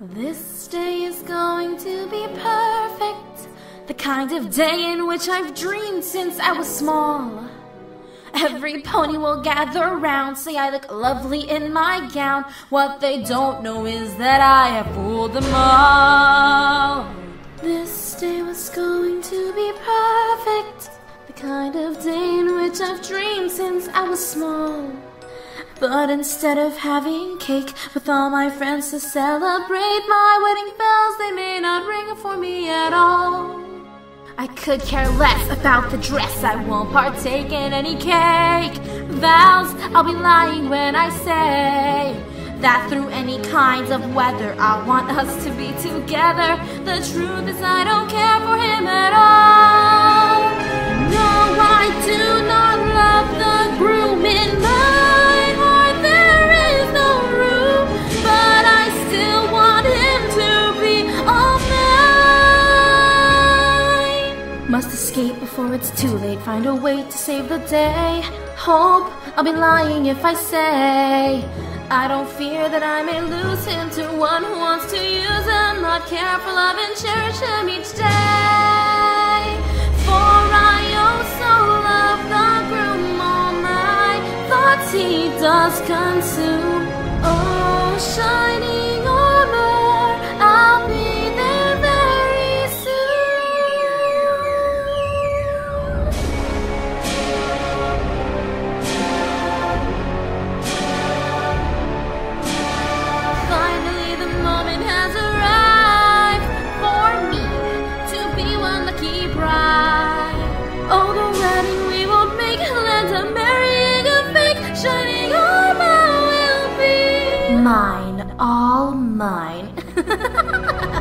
This day is going to be perfect. The kind of day in which I've dreamed since I was small. Every pony will gather round, say I look lovely in my gown. What they don't know is that I have fooled them all. This day was going to be perfect. The kind of day in which I've dreamed since I was small. But instead of having cake with all my friends to celebrate my wedding bells, they may not ring for me at all. I could care less about the dress, I won't partake in any cake. Vows, I'll be lying when I say that through any kinds of weather, I want us to be together. The truth is, I don't care for him at all. Escape before it's too late. Find a way to save the day. Hope I'll be lying if I say. I don't fear that I may lose him to one who wants to use him, not care for love and cherish him each day. For I also love the groom, all my thoughts he does consume. We will make, land a marrying a fake, shining armor will be mine, all mine.